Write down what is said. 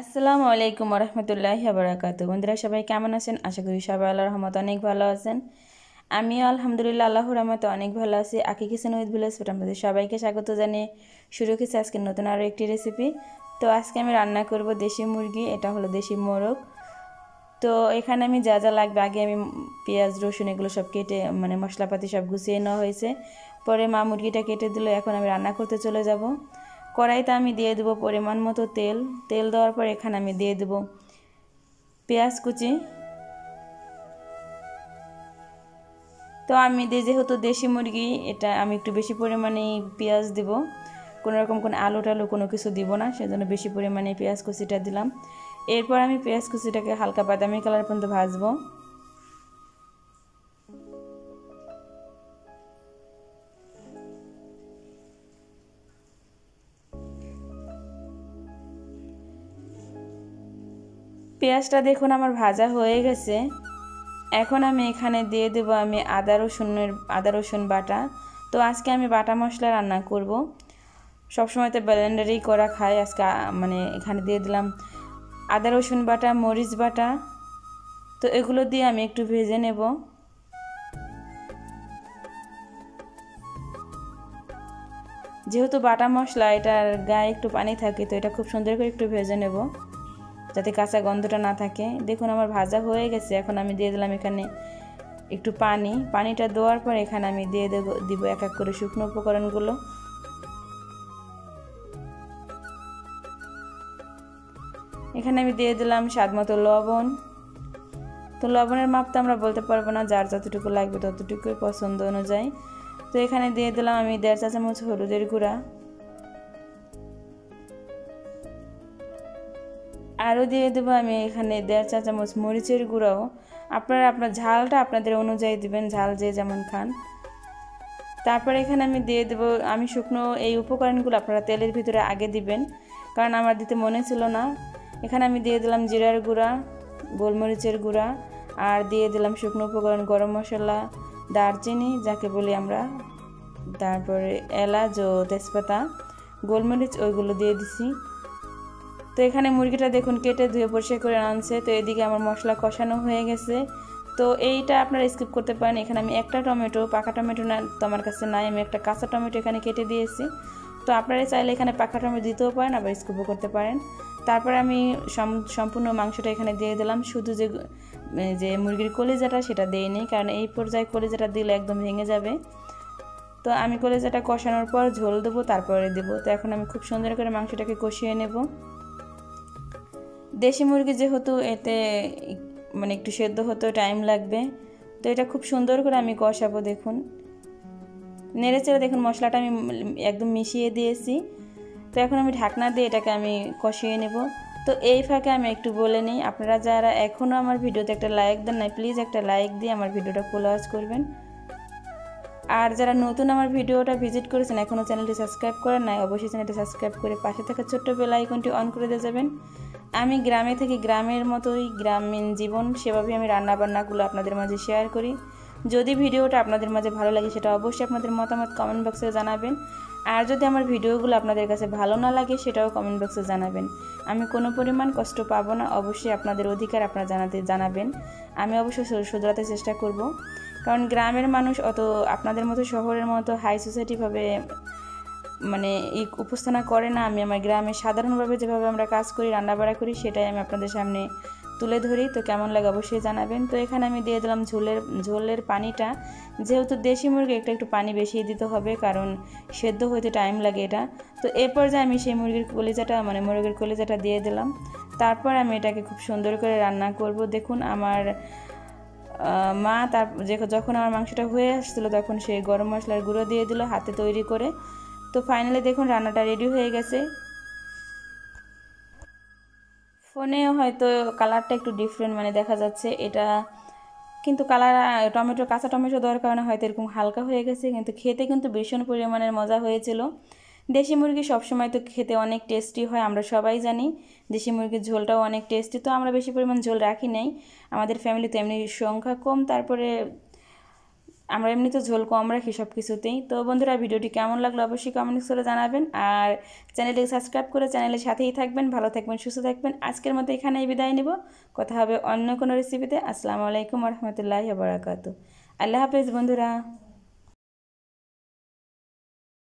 আসসালামু আলাইকুম রহমতুল্লাহি বারাকাত বন্ধুরা সবাই কেমন আছেন? আশা করি সবাই আল্লাহ রহমত অনেক ভালো আছেন। আমিও আলহামদুলিল্লাহ আল্লাহর রহমতে অনেক ভালো আছি। আকি কিচেন উইথ ভিলেজ আপনাদের সবাইকে স্বাগত জানিয়ে শুরু করেছি আজকে নতুন আরও একটি রেসিপি তো আজকে আমি রান্না করব দেশি মুরগি, এটা হলো দেশি মোরগ। তো এখানে আমি যা যা লাগবে, আগে আমি পেঁয়াজ, রসুন এগুলো সব কেটে মানে মশলাপাতি সব গুছিয়ে নেওয়া হয়েছে। পরে মা মুরগিটা কেটে দিল, এখন আমি রান্না করতে চলে যাব। কড়াইতে আমি দিয়ে দেবো পরিমাণ মতো তেল। তেল দেওয়ার পর এখানে আমি দিয়ে দেবো পেঁয়াজ কুচি। তো আমি দিয়ে যেহেতু দেশি মুরগি, এটা আমি একটু বেশি পরিমাণে পেঁয়াজ দেব। কোনো রকম কোনো আলু টালু কোনো কিছু দিব না, সেজন্য বেশি পরিমাণে পেঁয়াজ কুচিটা দিলাম। এরপর আমি পেঁয়াজ কুচিটাকে হালকা বাদামি কালার পর্যন্ত ভাজবো। পেঁয়াজটা দেখুন, আমার ভাজা হয়ে গেছে। এখন আমি এখানে দিয়ে দেব আমি আদা, রসুনের, আদা, রসুন বাটা। তো আজকে আমি বাটা মশলা রান্না করব। সবসময় তো ব্লেন্ডারেই করা খাই। আজকে মানে এখানে দিয়ে দিলাম আদা, রসুন বাটা, মরিচ বাটা। তো এগুলো দিয়ে আমি একটু ভেজে নেব। যেহেতু বাটা মশলা, এটার গায়ে একটু পানি থাকে, তো এটা খুব সুন্দর করে একটু ভেজে নেব। যাতে কাঁচা গন্ধটা না থাকে। দেখুন আমার ভাজা হয়ে গেছে, এখন আমি দিয়ে দিলাম এখানে একটু পানি। পানিটা দেওয়ার পর এখানে আমি দিয়ে দেব, দিব এক এক করে শুকনো উপকরণগুলো। এখানে আমি দিয়ে দিলাম স্বাদ মতো লবণ। তো লবণের মাপ তো আমরা বলতে পারব না, যার যতটুকু লাগবে ততটুকুই পছন্দ অনুযায়ী। তো এখানে দিয়ে দিলাম আমি দেড় চা চামচ হলুদের গুঁড়া। আরও দিয়ে দেবো আমি এখানে দেড় চা চামচ মরিচের গুঁড়াও। আপনারা আপনার ঝালটা আপনাদের অনুযায়ী দিবেন, ঝাল যে যেমন খান। তারপর এখানে আমি দিয়ে দেবো, আমি শুকনো এই উপকরণগুলো আপনারা তেলের ভিতরে আগে দিবেন, কারণ আমার দিতে মনে ছিল না। এখানে আমি দিয়ে দিলাম জিরার গুঁড়া, গোলমরিচের গুঁড়া, আর দিয়ে দিলাম শুকনো উপকরণ গরম মশলা, দারচিনি, যাকে বলি আমরা। তারপরে এলাচ ও তেজপাতা, গোলমরিচ ওইগুলো দিয়ে দিছি। তো এখানে মুরগিটা দেখুন কেটে ধুয়ে পরিষ্কার করে আনছে। তো এদিকে আমার মশলা কষানো হয়ে গেছে। তো এইটা আপনারা স্কিপ করতে পারেন। এখানে আমি একটা টমেটো, পাকা টমেটো না তো আমার কাছে নাই। আমি একটা কাঁচা টমেটো এখানে কেটে দিয়েছি। তো আপনারা চাইলে এখানে পাকা টমেটো দিতেও পারেন, আবার স্কিপও করতে পারেন। তারপরে আমি সম্পূর্ণ মাংসটা এখানে দিয়ে দিলাম। শুধু যে যে মুরগির কলিজাটা সেটা দিইনি, কারণ এই পর্যায়ে কলিজাটা দিলে একদম ভেঙে যাবে। তো আমি কলিজাটা কষানোর পর ঝোল দেবো, তারপরে দেবো। তো এখন আমি খুব সুন্দর করে মাংসটাকে কষিয়ে নেব। দেশি মুরগি যেহেতু এতে মানে একটু সেদ্ধ হতে টাইম লাগবে, তো এটা খুব সুন্দর করে আমি কষাবো দেখুন। নেড়ে চেড়ে দেখুন, মশলাটা আমি একদম মিশিয়ে দিয়েছি। তো এখন আমি ঢাকনা দিয়ে এটাকে আমি কষিয়ে নেব। তো এই ফাঁকে আমি একটু বলে নিই, আপনারা যারা এখনও আমার ভিডিওতে একটা লাইক দেন নাই প্লিজ একটা লাইক দিয়ে আমার ভিডিওটা ফুল ওয়াচ করবেন। আর যারা নতুন আমার ভিডিওটা ভিজিট করেছেন এখনও চ্যানেলটি সাবস্ক্রাইব করেন নাই, অবশ্যই চ্যানেলটি সাবস্ক্রাইব করে পাশে থাকা ছোট্ট বেল আইকনটি অন করে দিয়ে যাবেন। আমি গ্রামে থেকে গ্রামের মতোই গ্রামীণ জীবন সেভাবে আমি রান্নাবান্নাগুলো আপনাদের মাঝে শেয়ার করি। যদি ভিডিওটা আপনাদের মাঝে ভালো লাগে, সেটা অবশ্যই আপনাদের মতামত কমেন্ট বক্সে জানাবেন। আর যদি আমার ভিডিওগুলো আপনাদের কাছে ভালো না লাগে, সেটাও কমেন্ট বক্সে জানাবেন। আমি কোনো পরিমাণ কষ্ট পাবো না, অবশ্যই আপনাদের অধিকার আপনারা জানাতে, জানাবেন। আমি অবশ্যই শুধরাতে চেষ্টা করব। কারণ গ্রামের মানুষ অত আপনাদের মতো শহরের মতো হাই সোসাইটিভাবে মানে এই উপস্থানা করে না, আমি আমার গ্রামে সাধারণভাবে যেভাবে আমরা কাজ করি, রান্নাবাড়া করি, সেটাই আমি আপনাদের সামনে তুলে ধরি। তো কেমন লাগে অবশ্যই জানাবেন। তো এখানে আমি দিয়ে দিলাম ঝোলের ঝোলের পানিটা। যেহেতু দেশি মুরগি, একটা একটু পানি বেশি দিতে হবে, কারণ সেদ্ধ হইতে টাইম লাগে এটা। তো এ পর্যায়ে আমি সেই মুরগির কলিজাটা মানে মুরগির কলিজাটা দিয়ে দিলাম। তারপর আমি এটাকে খুব সুন্দর করে রান্না করব। দেখুন, আমার মা তার যখন আমার মাংসটা হয়ে আসছিল, তখন সে গরম মশলার গুঁড়ো দিয়ে দিল হাতে তৈরি করে। তো ফাইনালি দেখুন রান্নাটা রেডি হয়ে গেছে। ফোনে হয়তো কালারটা একটু ডিফারেন্ট মানে দেখা যাচ্ছে। এটা কিন্তু কালার টমেটো, কাঁচা টমেটো দেওয়ার কারণে হয়তো এরকম হালকা হয়ে গেছে, কিন্তু খেতে কিন্তু ভীষণ পরিমাণের মজা হয়েছিল। দেশি মুরগি সবসময় তো খেতে অনেক টেস্টি হয়, আমরা সবাই জানি। দেশি মুরগির ঝোলটাও অনেক টেস্টি তো আমরা বেশি পরিমাণ ঝোল রাখি নাই। আমাদের ফ্যামিলিতে এমনি সংখ্যা কম, তারপরে আমরা এমনি তো ঝোল কম রাখি সব কিছুতেই তো বন্ধুরা, ভিডিওটি কেমন লাগল অবশ্যই কমেন্টস করে জানাবেন। আর চ্যানেলটি সাবস্ক্রাইব করে চ্যানেলের সাথেই থাকবেন। ভালো থাকবেন, সুস্থ থাকবেন। আজকের মতো এখানেই বিদায় নেব। কথা হবে অন্য কোনো রেসিপিতে আসসালামু আলাইকুম রহমতুল্লাহ বারাকাতু আল্লাহ হাফেজ বন্ধুরা।